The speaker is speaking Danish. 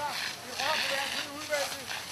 sætter. Vi rører på hver side.